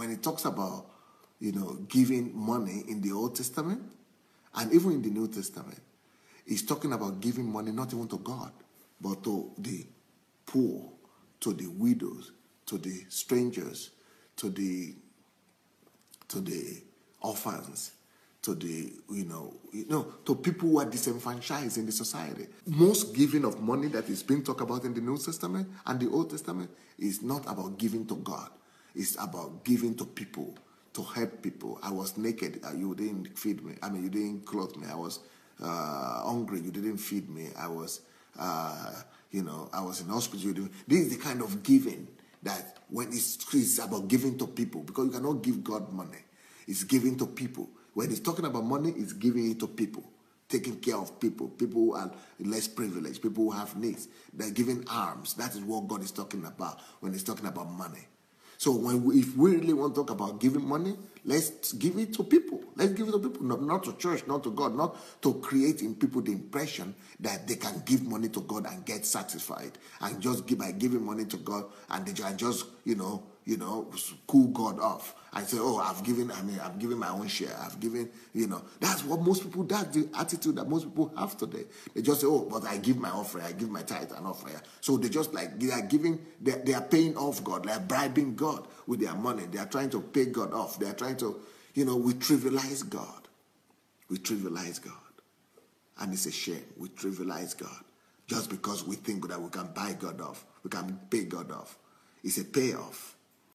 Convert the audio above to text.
when it talks about, you know, giving money in the Old Testament and even in the New Testament, it's talking about giving money not even to God, but to the poor, to the widows, to the strangers, to the to the orphans, to the you know you know to people who are disenfranchised in the society. Most giving of money that is being talked about in the New Testament and the Old Testament is not about giving to God. It's about giving to people to help people. I was naked, uh, you didn't feed me. I mean, you didn't clothe me. I was uh, hungry, you didn't feed me. I was, uh, you know, I was in hospital. This is the kind of giving that when it's, it's about giving to people because you cannot give God money. It's giving to people. When he's talking about money, it's giving it to people, taking care of people, people who are less privileged, people who have needs. They're giving alms. That is what God is talking about when he's talking about money. So when we, if we really want to talk about giving money, let's give it to people. Let's give it to people, not, not to church, not to God, not to create in people the impression that they can give money to God and get satisfied, and just give by giving money to God and they just you know you know cool God off and say, oh, I've given. I mean, I've given my own share. I've given. You know, that's what most people. That's the attitude that most people have today. They just say, oh, but I give my offering. I give my tithe and offering. So they just like they are giving. They, they are paying off God. They are bribing God with their money. They are trying to pay God off. They are trying to, you know, we trivialize God. We trivialize God, and it's a shame. We trivialize God just because we think that we can buy God off. We can pay God off. It's a payoff